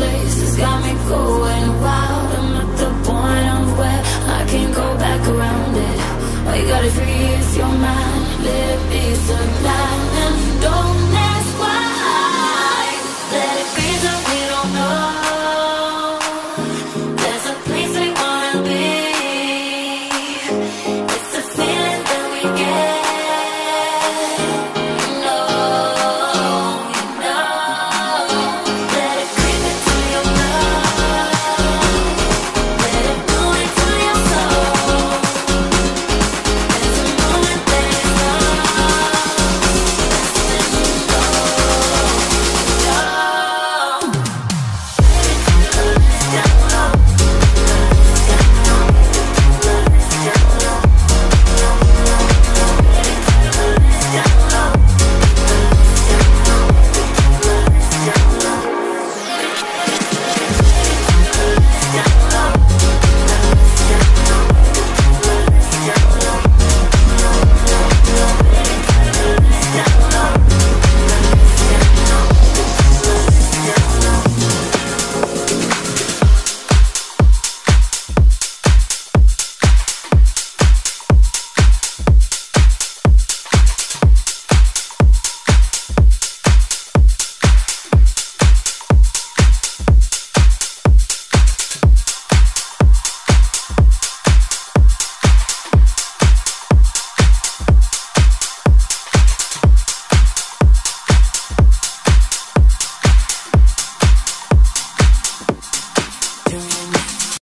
place has got me going wild. I'm at the point I'm where I can't go back around it. All you gotta free is your mouth. mine. Let it be sublime.